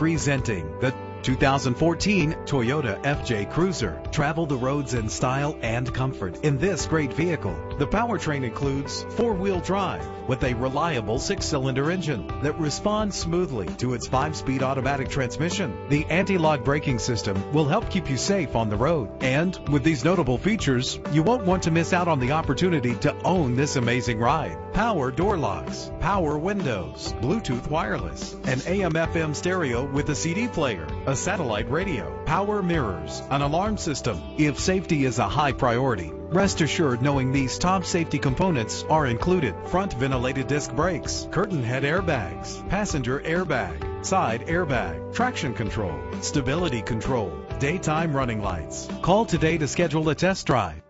Presenting the 2014 Toyota FJ Cruiser. Travel the roads in style and comfort in this great vehicle. The powertrain includes four-wheel drive with a reliable six-cylinder engine that responds smoothly to its five-speed automatic transmission. The anti-lock braking system will help keep you safe on the road. And with these notable features, you won't want to miss out on the opportunity to own this amazing ride. Power door locks, power windows, Bluetooth wireless, an AM FM stereo with a CD player, a satellite radio, power mirrors, an alarm system. If safety is a high priority, rest assured knowing these top safety components are included. Front ventilated disc brakes, curtain head airbags, passenger airbag, side airbag, traction control, stability control, daytime running lights. Call today to schedule a test drive.